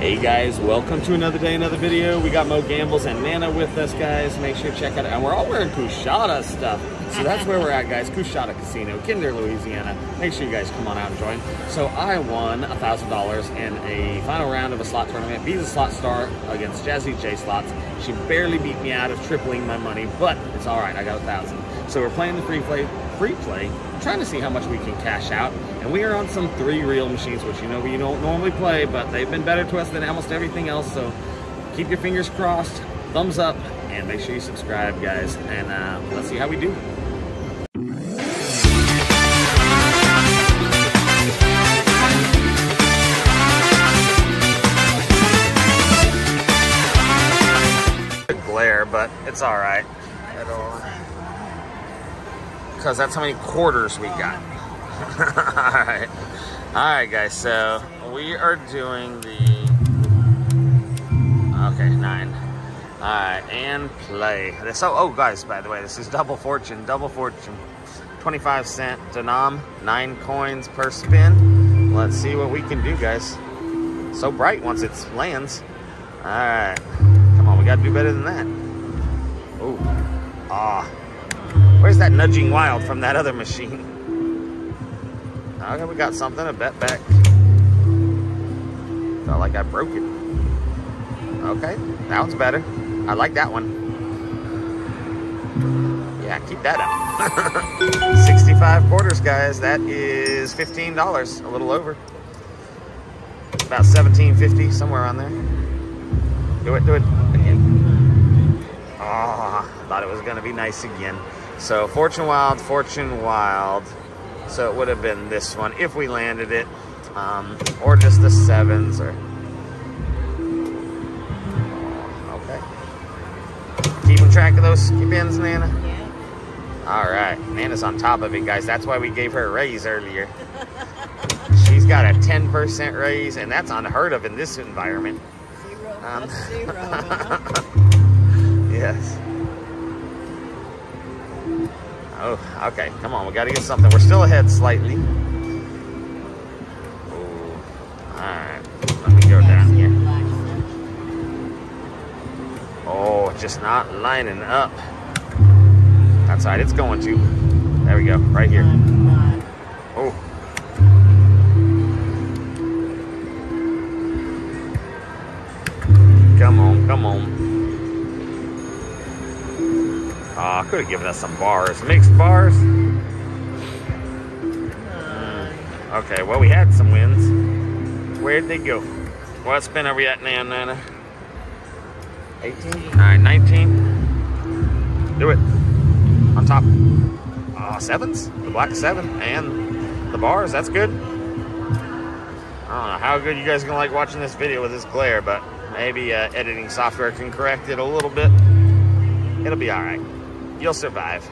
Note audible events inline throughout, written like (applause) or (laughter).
Hey guys, welcome to another day, another video. We got Mo Gambles and Nana with us, guys. Make sure to check out, and we're all wearing Coushatta stuff. So that's where we're at, guys. Coushatta Casino, Kinder, Louisiana. Make sure you guys come on out and join. So I won $1,000 in a final round of a slot tournament. Beat the slot star against Jazzy J Slots. She barely beat me out of tripling my money, but it's all right. I got a thousand. So we're playing the free play, free play, trying to see how much we can cash out. And we are on some three reel machines, which you know we don't normally play, but they've been better to us than almost everything else. So keep your fingers crossed, thumbs up, and make sure you subscribe, guys. And uh, let's see how we do. glare, but it's all right. Because that's how many quarters we got. (laughs) all right. All right, guys. So we are doing the. Okay, nine. All right, and play. So, oh, guys, by the way, this is double fortune. Double fortune. 25 cent denom, nine coins per spin. Let's see what we can do, guys. So bright once it lands. All right. Come on, we got to do better than that. Oh, ah. Where's that nudging wild from that other machine? Okay, we got something, a bet back. Felt like I broke it. Okay, that one's better. I like that one. Yeah, keep that up. (laughs) 65 quarters, guys. That is $15, a little over. About 17.50, somewhere around there. Do it, do it again. Oh, thought it was gonna be nice again. So Fortune Wild, Fortune Wild. So it would have been this one if we landed it, um, or just the sevens, or okay. Keeping track of those spins, Nana. Yeah. All right, Nana's on top of it, guys. That's why we gave her a raise earlier. (laughs) She's got a 10% raise, and that's unheard of in this environment. Zero Um, (laughs) zero. huh? (laughs) yes. Oh, okay. Come on, we got to get something. We're still ahead slightly. Ooh. All right. Let me go down here. Oh, just not lining up. That's all right. It's going to. There we go. Right here. Could have given us some bars. Mixed bars? Mm. Okay, well, we had some wins. Where'd they go? What spin are we at now, Nana? 18? All right, 19. Do it. On top. Uh, sevens? The black seven. And the bars, that's good. I don't know how good you guys are going to like watching this video with this glare, but maybe uh, editing software can correct it a little bit. It'll be all right. You'll survive.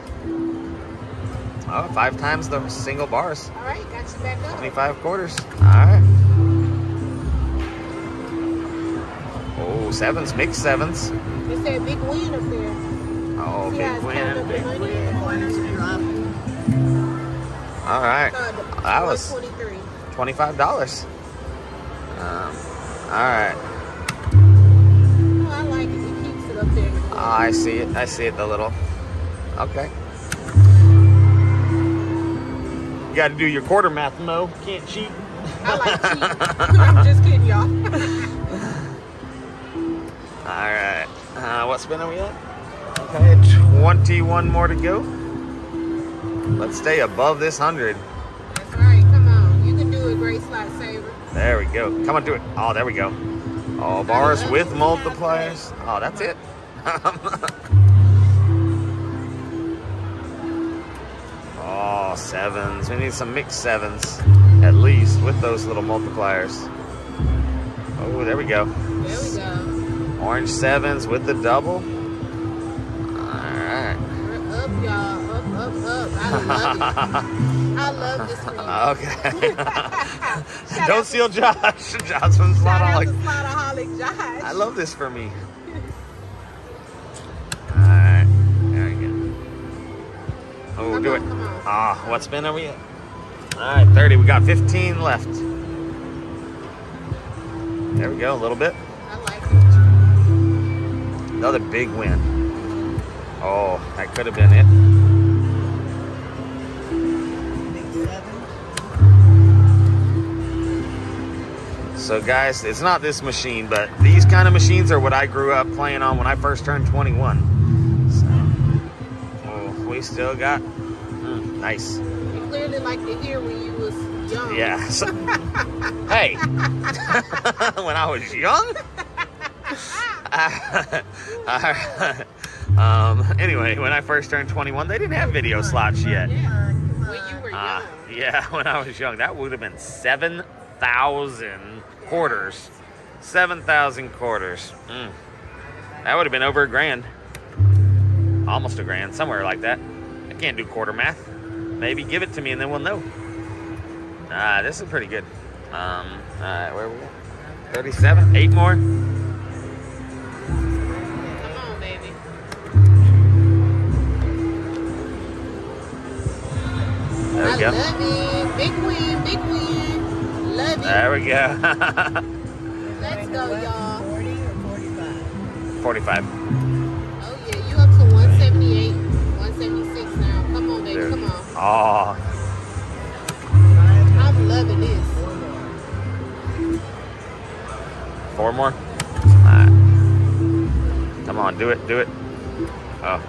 Oh, five times the single bars. All right, got you back up. 25 quarters. All right. Oh, sevens, mixed sevens. It's that big win up there. Oh, See how big win, counted up big the money? win. Corners. All right. Uh, That was 123. $25. Um, all right. Oh, I like it. It keeps it up there. in the corner. Ah, I see it. I see it, the little. Okay. You got to do your quarter math, Mo. Can't cheat. I like (laughs) cheating. I'm just kidding, y'all. (laughs) All right. Uh, what spin are we at? Okay, 21 more to go. Let's stay above this 100. That's right. Come on. You can do it, Great Slot Saver. There we go. Come on, do it. Oh, there we go. Oh, bars with multipliers. Oh, that's it. (laughs) sevens. We need some mixed sevens, at least, with those little multipliers. Oh, there we go. There we go. Orange sevens with the double. All right. We're up, y'all. Up, up, up. I love it. (laughs) I love this one. Okay. (laughs) Don't steal Josh. Josh from Slotaholic. to Josh. I love this for me. (laughs) Alright, there we go. Oh, Come do on, it. Ah, what spin are we at? Alright, 30. We got 15 left. There we go, a little bit. I like it. Another big win. Oh, that could have been it. So guys, it's not this machine, but these kind of machines are what I grew up playing on when I first turned 21. So, oh, we still got, nice. You clearly like to hear when you was young. Yeah. So, (laughs) hey, (laughs) when I was young. (laughs) um, anyway, when I first turned 21, they didn't have video slots yet. Yeah. When you were young. Uh, yeah, when I was young, that would have been 7,000 quarters. 7,000 quarters. Mm. That would have been over a grand. Almost a grand, somewhere like that. I can't do quarter math. Maybe give it to me and then we'll know. Ah, this is pretty good. Um, alright, where are we at? 37? Eight more? Come on, baby. There I we go. love it. Big win, big win. Love it. There we go. (laughs) Let's go, y'all. 40 or 45? 45. Ah. Oh, I'm loving this. four more? Come on, do it, do it. Oh.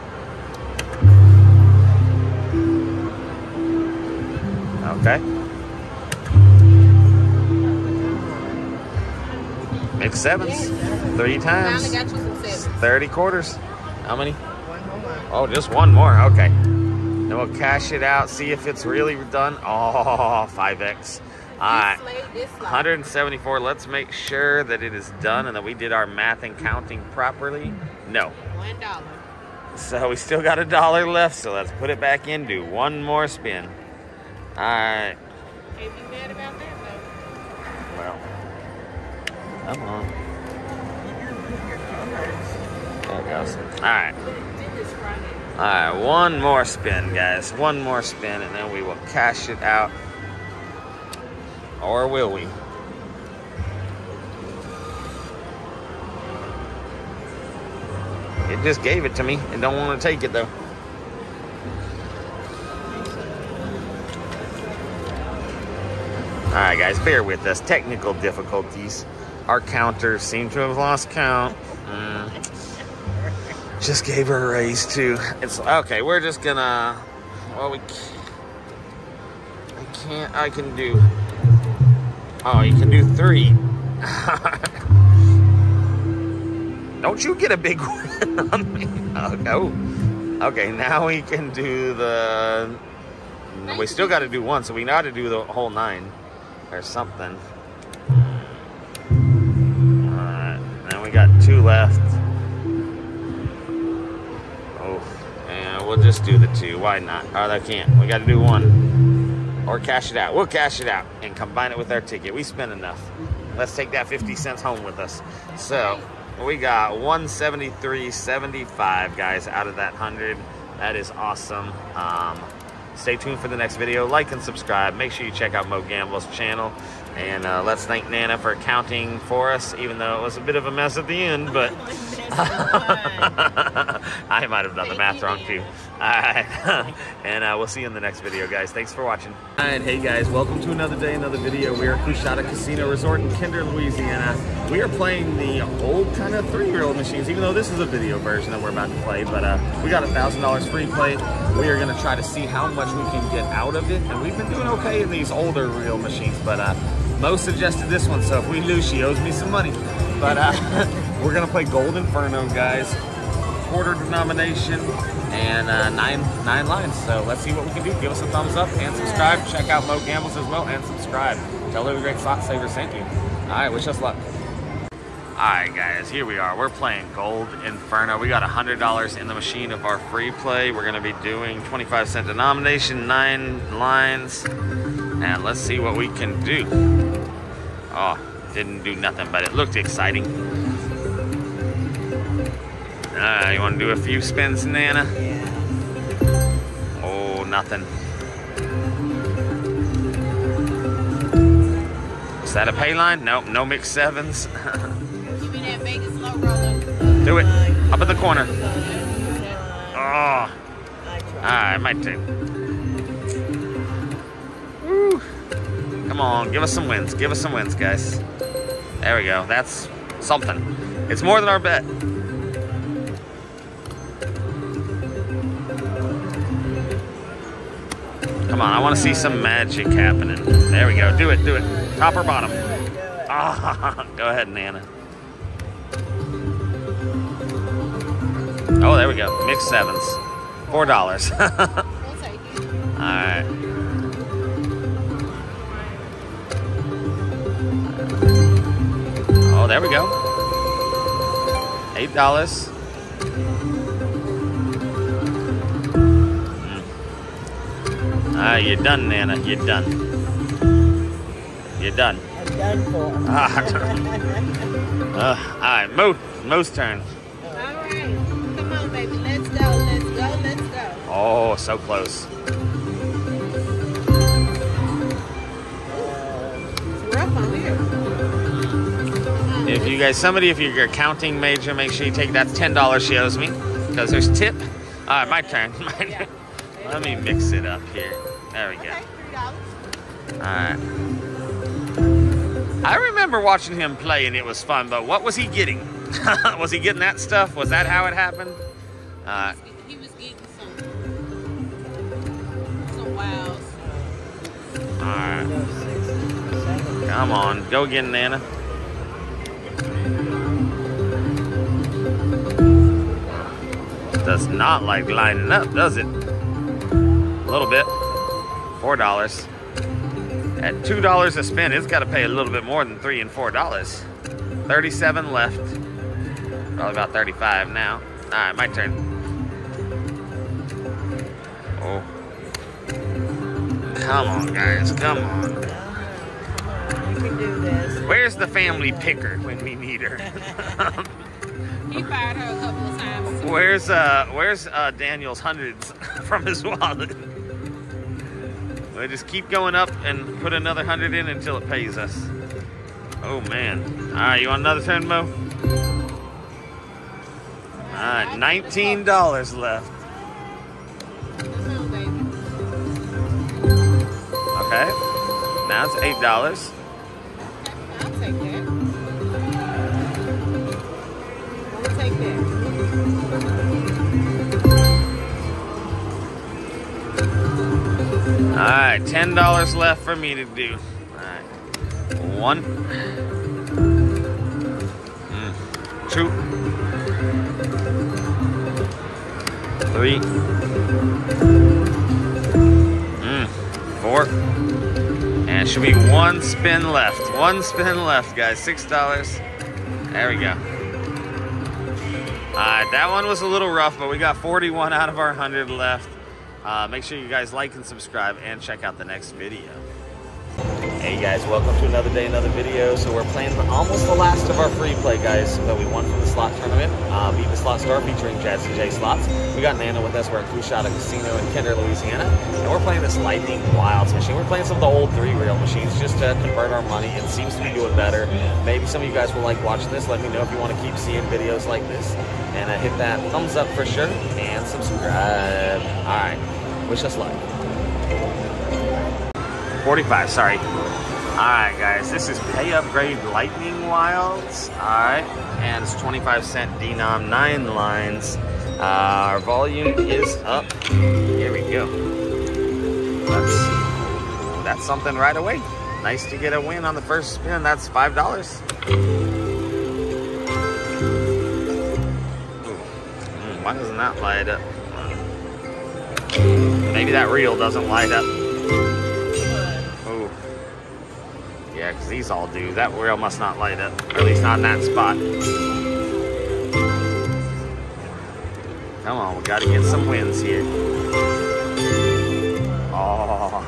Okay. Mix sevens. Three times. got you some sevens. 30 quarters. How many? Oh, just one more. Okay. Then we'll cash it out, see if it's really done. Oh, 5x. All right. This slate, this slide. 174. Let's make sure that it is done and that we did our math and counting properly. No. One dollar. So we still got a dollar left. So let's put it back in. Do one more spin. All right. Can't be mad about that though. Well. Come on. There it goes. All right. Did. All right. One more spin, guys. One more spin, and then we will cash it out. Or will we? It just gave it to me and don't want to take it though. All right, guys, bear with us. Technical difficulties. Our counters seem to have lost count. Mm. Just gave her a raise too. It's okay. We're just gonna. Well, we. Can't, I can't. I can do. Oh, you can do three. (laughs) Don't you get a big win on me? Okay. Oh. Okay, now we can do the. We still got to do one, so we got to do the whole nine or something. Alright, then we got two left. Just do the two. Why not? Oh, I can't. We got to do one. Or cash it out. We'll cash it out and combine it with our ticket. We spent enough. Let's take that 50 cents home with us. So, we got 173.75 guys out of that 100. That is awesome. Um, stay tuned for the next video. Like and subscribe. Make sure you check out Mo Gamble's channel. And uh, let's thank Nana for counting for us, even though it was a bit of a mess at the end. But (laughs) (laughs) I might have done the math wrong too. All right. (laughs) and uh, we'll see you in the next video, guys. Thanks for watching. All right. Hey, guys. Welcome to another day, another video. We are at Coushatta Casino Resort in Kinder, Louisiana. We are playing the old kind of three-year-old machines, even though this is a video version that we're about to play. But uh, we got a $1,000 free play. We are going to try to see how much we can get out of it. And we've been doing okay in these older reel machines. But uh, Mo suggested this one, so if we lose, she owes me some money. But uh, (laughs) we're gonna play Gold Inferno, guys. Quarter denomination and uh, nine nine lines. So let's see what we can do. Give us a thumbs up and subscribe. Check out Mo Gambles as well and subscribe. Tell her the great Slot Saver sent you. All right, wish us luck. All right, guys, here we are. We're playing Gold Inferno. We got $100 in the machine of our free play. We're going to be doing 25 cent denomination, nine lines, and let's see what we can do. Oh, didn't do nothing, but it looked exciting. Uh, you want to do a few spins, Nana? Yeah. Oh, nothing. Is that a pay line? Nope, no mixed sevens. Give me that Vegas low roller. Do it. Up in the corner. Oh. I might Alright, Come on, give us some wins. Give us some wins, guys. There we go. That's something. It's more than our bet. Come on, I want to see some magic happening. There we go. Do it, do it. Top or bottom? Ah, (laughs) go ahead, Nana. Oh, there we go. Mixed sevens. Four dollars. (laughs) We'll take there we go. Eight dollars. Ah, you're done, Nana. You're done. You're done. I'm done for. (laughs) Ah. Uh, all right, Mo, Mo's turn. All right. Come on, baby. Let's go. Let's go. Let's go. Oh, so close. If you guys, somebody, if you're accounting major, make sure you take that ten dollars she owes me, because there's tip. All right, my turn. (laughs) Let me mix it up here. There we go. Okay, three dollars. All right. I remember watching him play, and it was fun. But what was he getting? (laughs) was he getting that stuff? Was that how it happened? Uh, He was getting some some wows. all right. No, six, seven. Come on, go again, Nana. Does not like lining up, does it? A little bit. Four dollars. At two dollars a spin, it's got to pay a little bit more than three and four dollars. Thirty-seven left. Probably about thirty-five now. All right, my turn. Oh. Come on, guys. Come on. You can do this. Where's the family picker when we need her? (laughs) He fired her a couple of times. where's uh where's uh Daniel's hundreds (laughs) from his wallet? We just keep going up and put another hundred in until it pays us. Oh man. Alright, you want another turn, Mo? Alright, nineteen dollars left. Come on, baby. Okay. Now it's eight dollars. I'll take that. Alright, ten dollars left for me to do. Alright. One. Mm. Two. Three. Mm. Four. And it should be one spin left. One spin left, guys. Six dollars. There we go. Alright, that one was a little rough, but we got 41 out of our 100 left. Uh, make sure you guys like and subscribe and check out the next video. Hey guys, welcome to another day, another video. So we're playing almost the last of our free play, guys, that we won from the slot tournament. Uh, Beat the Slot Star featuring Jazzy J Slots. We got Nana with us. We're at Coushatta Casino in Kinder, Louisiana. And we're playing this Lightning Wilds machine. We're playing some of the old three-reel machines just to convert our money. It seems to be doing better. Maybe some of you guys will like watching this. Let me know if you want to keep seeing videos like this. And uh, hit that thumbs up for sure and subscribe. Wish us luck. 45, sorry. Alright guys, this is Pay Upgrade Lightning Wilds. Alright, and it's 25 cent denom 9 lines. Uh, our volume is up. Here we go. That's, that's something right away. Nice to get a win on the first spin. That's $5. Mm, why doesn't that light up? Maybe that reel doesn't light up. Ooh. Yeah, because these all do. That reel must not light up. Or at least not in that spot. Come on, we gotta get some wins here. Oh.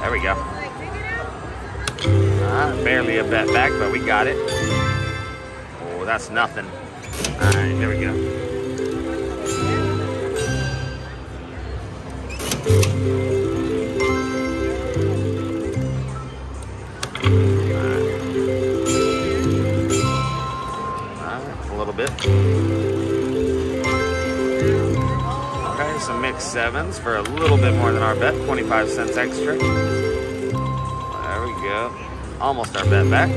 There we go. Uh, barely a bet back, but we got it. Oh, that's nothing. All right, there we go. Mixed sevens for a little bit more than our bet, 25 cents extra. There we go. Almost our bet back.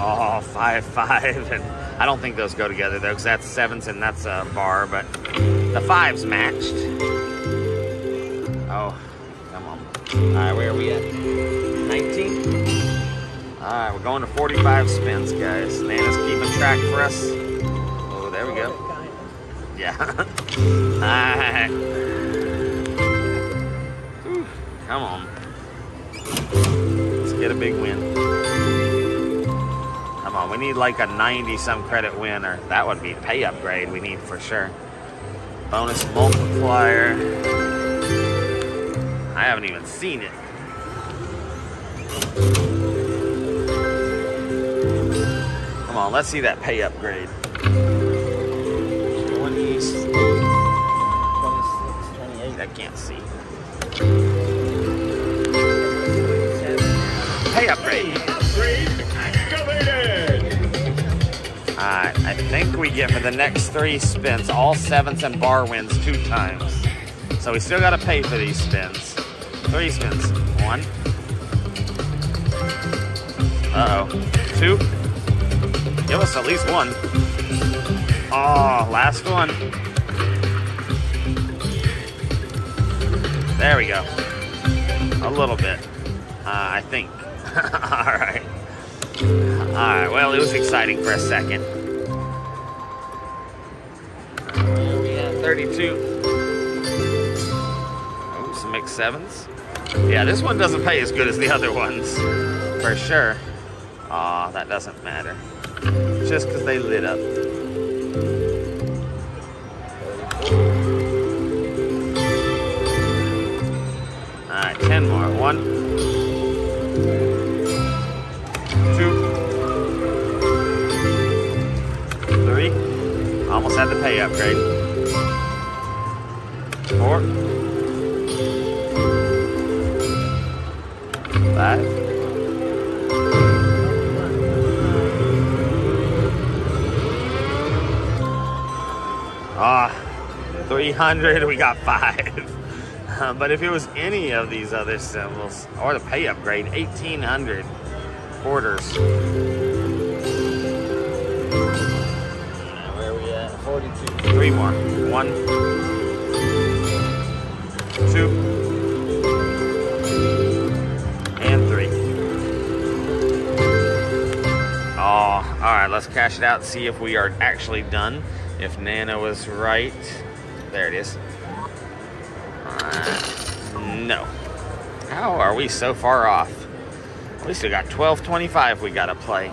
Oh, (laughs) five, five, and I don't think those go together though, because that's sevens and that's a bar, but the fives matched. Oh, come on. All right, where are we at? 19? All right, we're going to 45 spins, guys. Nana's keeping track for us. Yeah. (laughs) All right. Come on. Let's get a big win. Come on, we need like a 90 some credit win, or that would be pay upgrade we need for sure. Bonus multiplier. I haven't even seen it. Come on, let's see that pay upgrade. Can't see. Pay upgrade. Alright, I think we get for the next three spins all sevens and bar wins two times. So we still gotta pay for these spins. Three spins. One. Uh oh. Two. Give us at least one. Oh, last one. There we go. A little bit. Uh, I think. (laughs) Alright. Alright, well, it was exciting for a second. Where are we at? 32. Oh, some mixed sevens. Yeah, this one doesn't pay as good as the other ones. For sure. Aw, that doesn't matter. Just because they lit up. One, two, three. Almost had the pay upgrade. Four, five. Ah, 300, we got five. Uh, but if it was any of these other symbols, or the pay upgrade, 1800 quarters. Where are we at? 42. Three more. One, two, and three. Oh, all right, let's cash it out and see if we are actually done. If Nana was right. There it is. No. How are we so far off? At least We got 1225 we gotta play.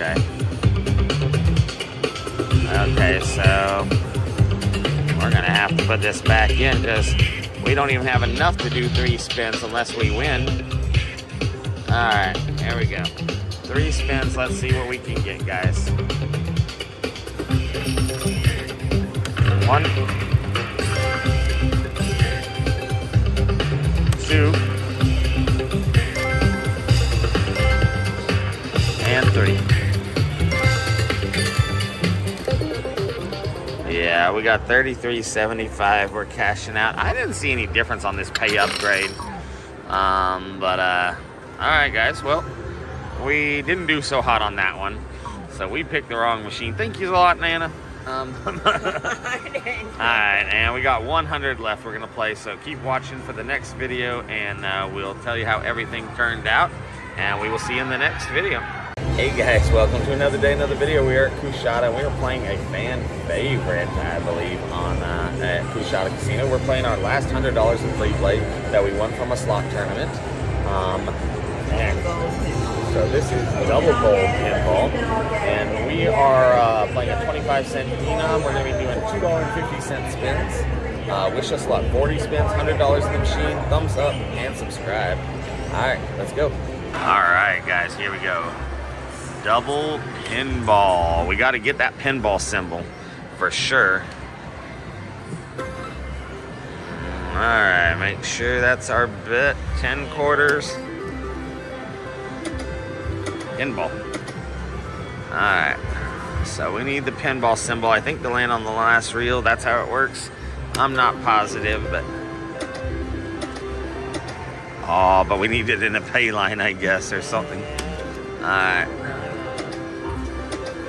Okay. Okay, so we're gonna have to put this back in because we don't even have enough to do three spins unless we win. Alright, here we go. Three spins, let's see what we can get, guys. One, two, and three. Yeah, we got 33.75. We're cashing out. I didn't see any difference on this pay upgrade. Um, but uh, all right, guys. Well, we didn't do so hot on that one, so we picked the wrong machine. Thank you a lot, Nana. Um, (laughs) all right, and we got 100 left. We're gonna play, so keep watching for the next video, and uh, we'll tell you how everything turned out. And we will see you in the next video. Hey guys, welcome to another day, another video. We are at Coushatta. We are playing a fan favorite, I believe, on uh, at Coushatta Casino. We're playing our last hundred dollars in free play that we won from a slot tournament. Um, and so this is double gold pinball, and we are uh, playing a 25 cent denom. We're going to be doing two dollar and fifty cent spins. Uh, wish us luck. 40 spins, $100 in the machine. Thumbs up and subscribe. All right, let's go. All right, guys, here we go. Double pinball. We got to get that pinball symbol for sure. All right, make sure that's our bet. 10 quarters. Pinball. All right. So we need the pinball symbol. I think to land on the last reel, that's how it works. I'm not positive, but... Oh, but we need it in a pay line, I guess, or something. Alright.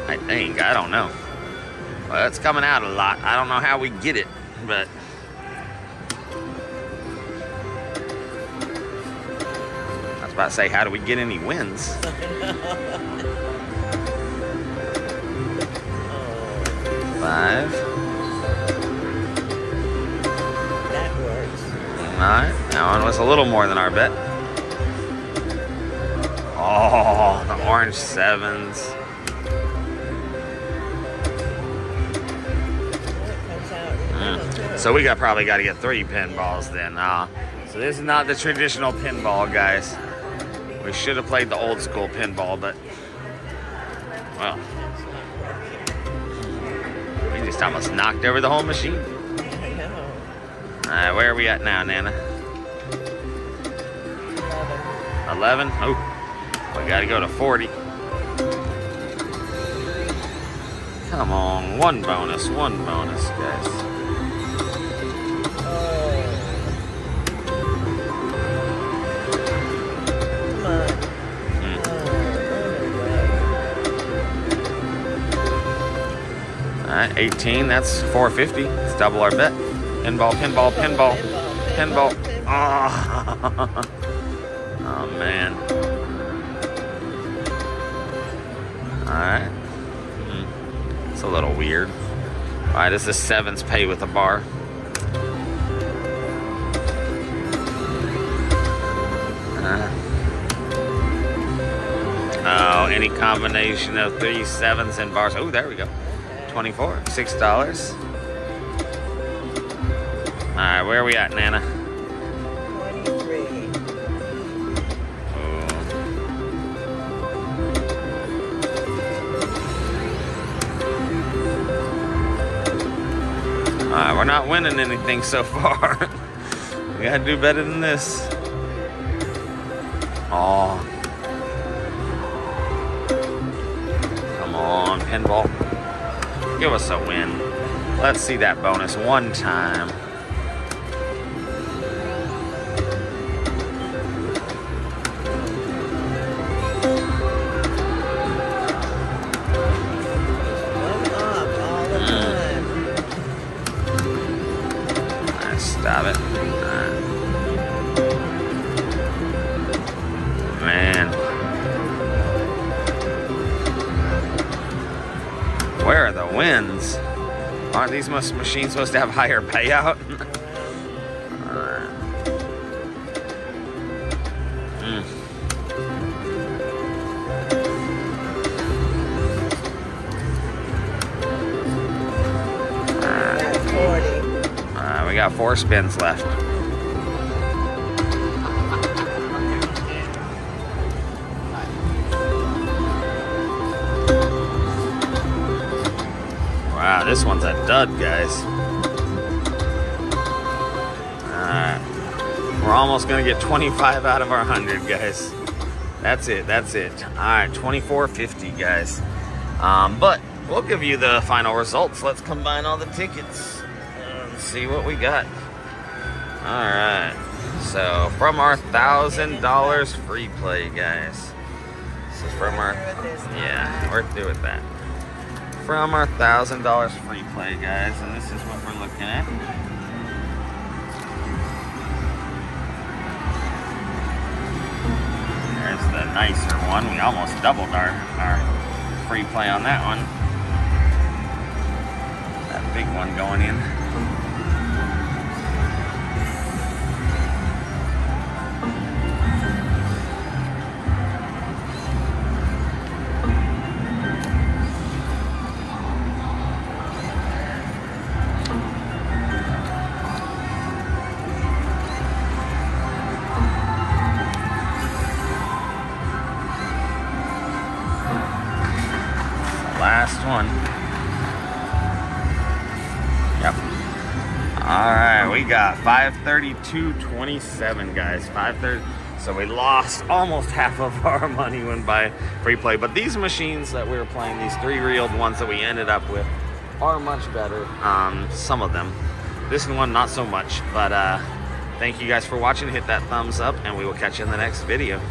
I think, I don't know. Well, it's coming out a lot. I don't know how we get it, but... I was about to say, how do we get any wins? (laughs) Five. That works. Alright, that one was a little more than our bet. Oh, the orange sevens. So we got probably got to get three pinballs then. Uh, so this is not the traditional pinball, guys. We should have played the old school pinball, but well, we just almost knocked over the whole machine. I know. All right, where are we at now, Nana? Eleven. 11? Oh, we got to go to 40. Come on, one bonus, one bonus, guys. Right, 18, that's 450. Let's double our bet. Pinball, pinball, pinball, pinball. Oh, (laughs) oh man. All right. Hmm. It's a little weird. All right, this is sevens pay with a bar. Uh, oh, any combination of three sevens and bars. Oh, there we go. 24, six dollars. All right, where are we at, Nana? 23. Oh. All right, we're not winning anything so (laughs) far. we gotta do better than this. Oh. Come on, pinball. Give us a win. Let's see that bonus one time. Aren't machines supposed to have higher payout? Mm. (laughs) Got 40. Alright, we got four spins left. Wow, this one's a dud, guys. Alright. We're almost gonna get 25 out of our 100, guys. That's it, that's it. Alright, 24.50, guys. Um, but we'll give you the final results. Let's combine all the tickets and see what we got. All right. So from our thousand dollars free play, guys. This is from our yeah, we're through with that. From our thousand dollars free play, guys, and this is what we're looking at. There's the nicer one. We almost doubled our, our free play on that one. That big one going in. Last one. Yep. All right, we got 532.27, guys. 530. So we lost almost half of (laughs) our money when by free play. But these machines that we were playing, these three reeled ones that we ended up with, are much better. Um, some of them. This one, not so much. But uh, thank you guys for watching. Hit that thumbs up, and we will catch you in the next video.